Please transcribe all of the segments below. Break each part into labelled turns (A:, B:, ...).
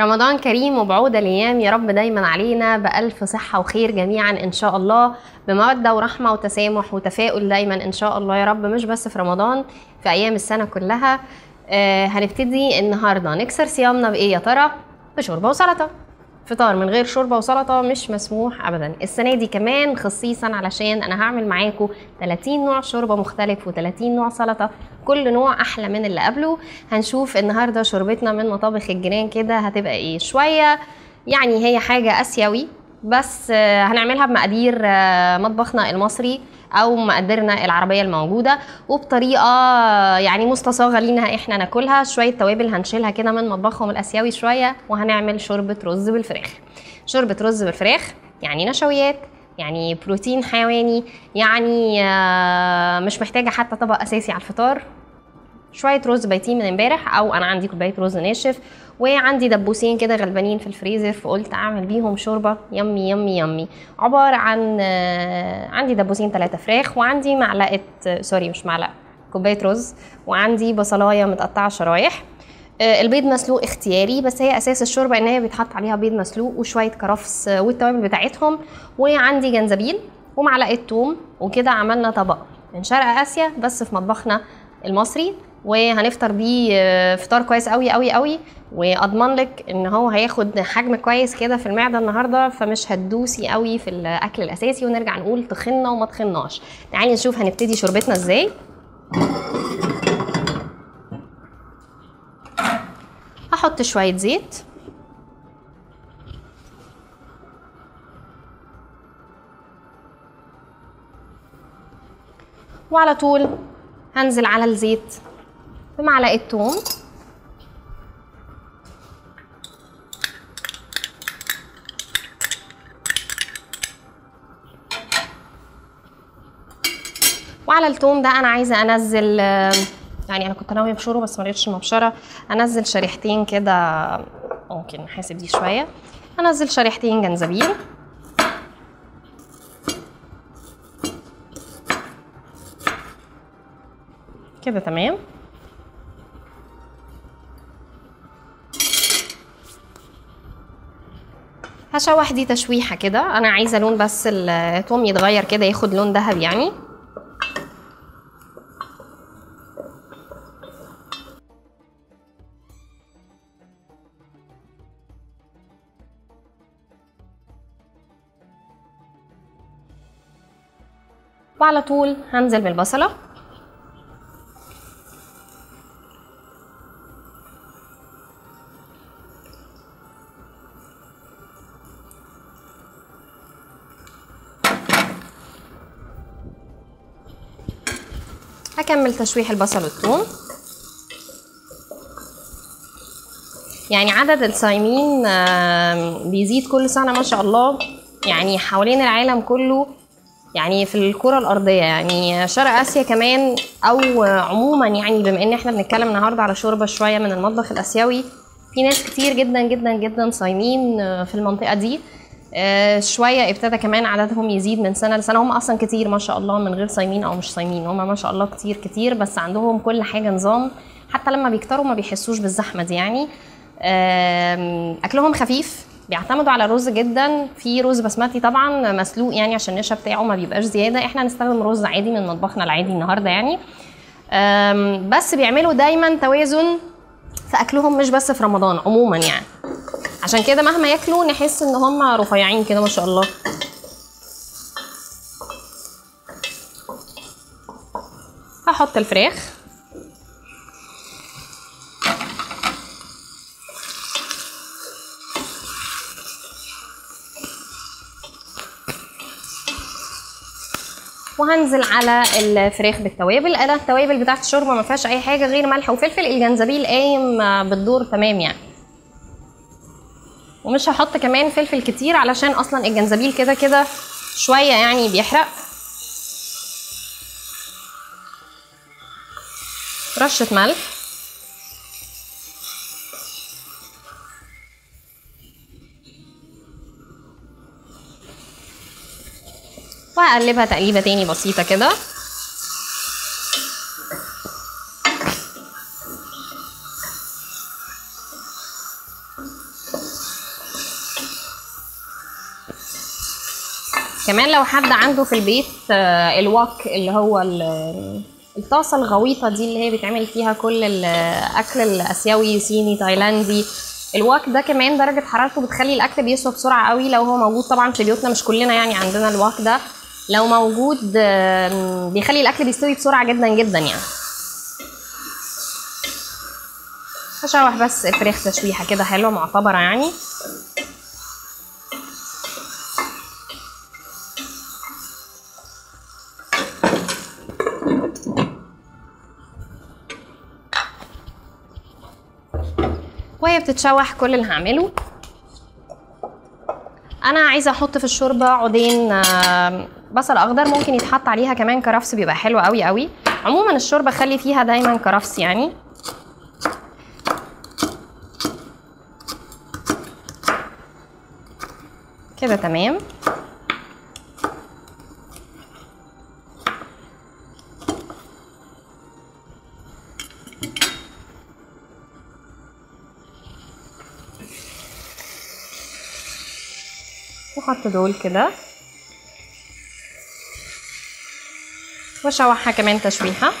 A: رمضان كريم وبعود الأيام يا رب دايما علينا بألف صحة وخير جميعا إن شاء الله بمودة ورحمة وتسامح وتفاؤل دايما إن شاء الله يا رب مش بس في رمضان في أيام السنة كلها. آه هنبتدي النهارده. نكسر صيامنا بإيه يا ترى؟ بشوربة وسلطة. فطار من غير شوربة وسلطة مش مسموح ابدا. السنة دي كمان خصيصا علشان أنا هعمل معاكم 30 نوع شوربة مختلف و30 نوع سلطة كل نوع أحلى من اللي قبله. هنشوف النهارده شوربتنا من مطابخ الجيران كده هتبقى إيه. شوية يعني هي حاجة آسيوي بس هنعملها بمقادير آه، مطبخنا المصري. أو مقاديرنا العربية الموجودة وبطريقة يعني مستصاغة لينا إحنا ناكلها. شوية توابل هنشيلها كده من مطبخهم الآسيوي شوية وهنعمل شوربة رز بالفراخ. شوربة رز بالفراخ يعني نشويات يعني بروتين حيواني يعني آه، مش محتاجة حتى طبق أساسي على الفطار. شوية رز بايتين من امبارح أو أنا عندي كوباية رز ناشف وعندي دبوسين كده غلبانين في الفريزر فقلت أعمل بيهم شوربة. yummy yummy yummy. عبارة عن آه، عندي دبوسين ثلاثة فراخ وعندي معلقة آه، sorry مش معلقة كوباية رز وعندي بصلاية متقطعة شرايح. آه، البيض مسلوق اختياري بس هي أساس الشوربة إن هي بيتحط عليها بيض مسلوق وشوية كرفس والتوابل بتاعتهم. وعندي جنزبيل ومعلقة توم وكده عملنا طبق. من شرق آسيا بس في مطبخنا المصري. وهنفطر بيه آه، فطار كويس قوي قوي قوي وأضمن لك إن هو هياخد حجم كويس كده في المعدة النهارده فمش هتدوسي قوي في الأكل الأساسي. ونرجع نقول تخنا وما تخناش. تعالي نشوف هنبتدي شوربتنا إزاي. هحط شوية زيت. وعلى طول هنزل على الزيت. بمعلقه توم. وعلى التوم ده أنا عايزة أنزل يعني أنا كنت ناوية أبشره بس ما لقيتش مبشره أنزل شريحتين كده ممكن نحاسب دي شوية. أنزل شريحتين جنزبيل. كده تمام. هشوح دي تشويحة كده. أنا عايزة لون بس التوم يتغير كده ياخد لون ذهبي يعني. وعلى طول هنزل بالبصلة. هكمل تشويح البصل والثوم. يعني عدد الصايمين بيزيد كل سنة ما شاء الله. يعني حوالين العالم كله يعني في الكرة الأرضية. يعني شرق آسيا كمان أو عموما يعني بما إن إحنا بنتكلم النهاردة على شوربة شوية من المطبخ الآسيوي في ناس كتير جدا جدا جدا صايمين آه، في المنطقة دي. آه، شوية ابتدى كمان عددهم يزيد من سنة لسنة. هم أصلا كتير ما شاء الله من غير صايمين أو مش صايمين. هم ما شاء الله كتير كتير بس عندهم كل حاجة نظام. حتى لما بيكتروا ما بيحسوش بالزحمة دي يعني. آم، أكلهم خفيف بيعتمدوا على الرز جدا. في رز بسمتي طبعا مسلوق يعني عشان النشا بتاعه ما بيبقاش زيادة. إحنا هنستخدم رز عادي من مطبخنا العادي النهارده يعني. بس بيعملوا دايما توازن في أكلهم مش بس في رمضان عموما يعني. عشان كده مهما ياكلوا نحس إن هم رفيعين كده ما شاء الله. هحط الفراخ. وهنزل على الفراخ بالتوابل. أنا التوابل بتاعت الشوربة ما فيهاش أي حاجة غير ملح وفلفل. الجنزبيل قايم آه، بالدور تمام يعني. ومش هحط كمان فلفل كتير علشان أصلا الجنزبيل كده كده شوية يعني بيحرق. رشة ملح. وهقلبها تقليبة تاني بسيطة كده. كمان لو حد عنده في البيت آه، الوك اللي هو ال- الطاسة الغويطة دي اللي هي بيتعمل فيها كل الاكل الأسيوي صيني تايلاندي الواك ده كمان درجة حرارته بتخلي الأكل بيسوى بسرعة قوي. لو هو موجود طبعا في بيوتنا مش كلنا يعني عندنا الواك ده. لو موجود بيخلي الأكل بيستوي بسرعة جدا جدا يعني. هشوح بس الفراخ تشويحة كده حلوة معتبرة يعني. وهي بتتشوح كل اللي هعمله. أنا عايزة أحط في الشوربة عودين بصل أخضر ممكن يتحط عليها كمان كرفس بيبقى حلو قوي قوي عموما الشوربة خلي فيها دايما كرفس يعني. كده تمام. واحط دول كده. واشوحها كمان تشويحة.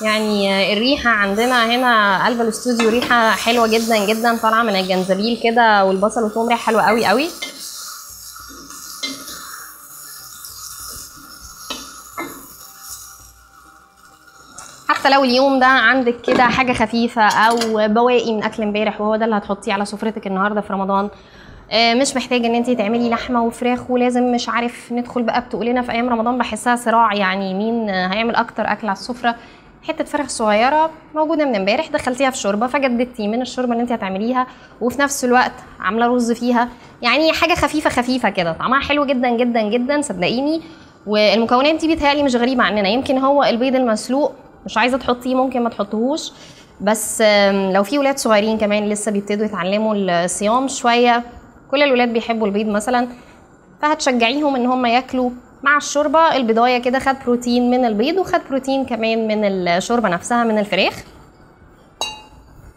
A: يعني الريحة عندنا هنا قلب الاستوديو ريحة حلوة جدا جدا طالعة من الجنزبيل كده والبصل والثوم ريحة حلوة قوي قوي. حتى لو اليوم ده عندك كده حاجة خفيفة أو بواقي من أكل امبارح وهو ده اللي هتحطيه على سفرتك النهارده في رمضان آه، مش محتاجه إن انت تعملي لحمة وفراخ ولازم مش عارف ندخل بقى بتقولنا في أيام رمضان بحسها صراع يعني مين هيعمل أكتر أكل على السفرة. حتة فراخ صغيرة موجودة من امبارح دخلتيها في شوربة فجددتي من الشوربة اللي انت هتعمليها وفي نفس الوقت عاملة رز فيها يعني حاجة خفيفة خفيفة كده طعمها حلو جدا جدا جدا صدقيني. والمكونات دي بيتهيألي مش غريبة عننا يمكن هو البيض المسلوق مش عايزة تحطيه ممكن ما تحطهوش. بس لو في ولاد صغيرين كمان لسه بيبتدوا يتعلموا الصيام شوية كل الولاد بيحبوا البيض مثلا فهتشجعيهم إن هم ياكلوا مع الشوربة. البضاية كده خد بروتين من البيض وخد بروتين كمان من الشوربة نفسها من الفراخ.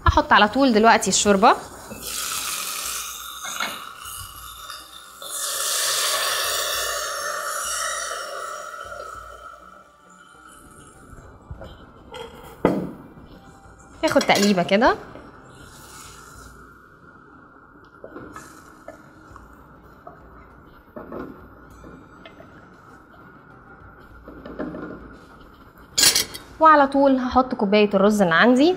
A: هحط على طول دلوقتي الشوربة. ياخد تقليبة كده. وعلى طول هحط كوباية الرز اللي عندي.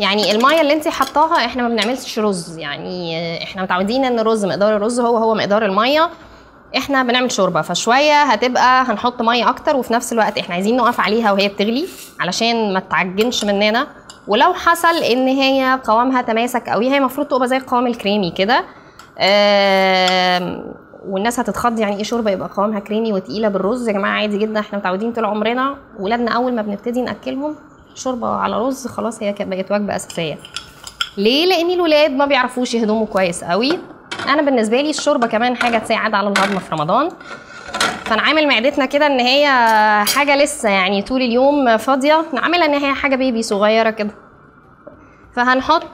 A: يعني المية اللي انت حطاها إحنا ما بنعملش رز يعني إحنا متعودين ان الرز مقدار الرز هو هو مقدار المية. إحنا بنعمل شوربة فشوية هتبقى هنحط مية أكتر وفي نفس الوقت إحنا عايزين نقف عليها وهي بتغلي علشان ما تعجنش مننا. ولو حصل إن هي قوامها تماسك قوي هي المفروض تبقى زي القوام الكريمي كده والناس هتتخض يعني إيه شوربه يبقى قوامها كريمي وتقيلة بالرز؟ يا جماعة عادي جدا إحنا متعودين طول عمرنا ولادنا أول ما بنبتدي نأكلهم شوربة على رز خلاص هي بقت وجبة أساسية. ليه؟ لأن الولاد ما بيعرفوش يهضموا كويس قوي. أنا بالنسبة لي الشوربة كمان حاجة تساعد على الهضم في رمضان. فنعامل معدتنا كده إن هي حاجة لسه يعني طول اليوم فاضية. نعملها إن هي حاجة بيبي صغيرة كده. فهنحط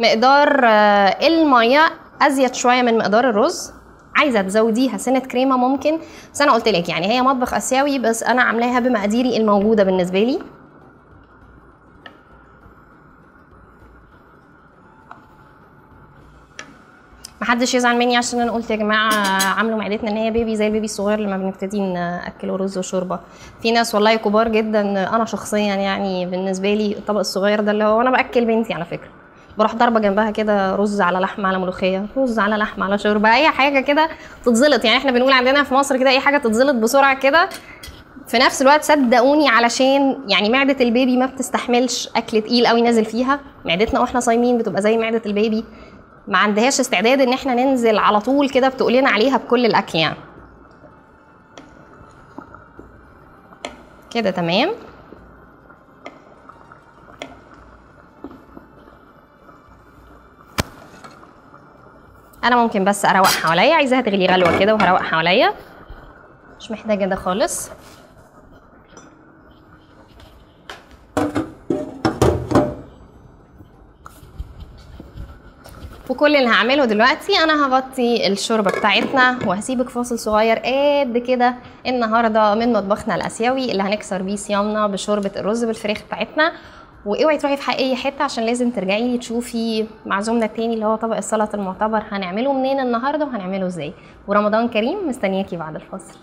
A: مقدار آه، المية أزيد شوية من مقدار الرز. عايزة تزوديها سنة كريمة ممكن. بس أنا قلت لك يعني هي مطبخ آسيوي بس أنا عاملاها بمقاديري الموجودة بالنسبة لي. محدش يزعل مني عشان أنا قلت يا جماعة عاملوا معدتنا ان هي baby زي ال baby الصغير لما بنبتدي ناكله رز وشوربة. في ناس والله كبار جدا أنا شخصيا يعني بالنسبة لي الطبق الصغير ده اللي هو أنا بأكل بنتي على فكرة. بروح ضربة جنبها كده رز على لحمة على ملوخية رز على لحمة على شوربة أي حاجة كده تتزلط. يعني إحنا بنقول عندنا في مصر كده أي حاجة تتزلط بسرعة كده في نفس الوقت صدقوني علشان يعني معدة ال baby ما بتستحملش أكل تقيل قوي نازل فيها. معدتنا وإحنا صايمين بتبقى زي معدة ال baby. ما عندهاش استعداد إن إحنا ننزل على طول كده بتقولنا عليها بكل الأكل يعني. كده تمام؟ أنا ممكن بس أروق حواليا عايزاها تغلي غلوة كده وهروق حواليا. مش محتاجة ده خالص. وكل اللي هعمله دلوقتي أنا هغطي الشوربة بتاعتنا وهسيبك فاصل صغير قد كده النهارده من مطبخنا الآسيوي اللي هنكسر بيه صيامنا بشوربة الرز بالفراخ بتاعتنا. وأوعي تروحي في أي حتة عشان لازم ترجعي لي تشوفي معزومنا التاني اللي هو طبق السلطة المعتبر هنعمله منين النهارده وهنعمله إزاي. ورمضان كريم مستنياكي بعد الفاصل.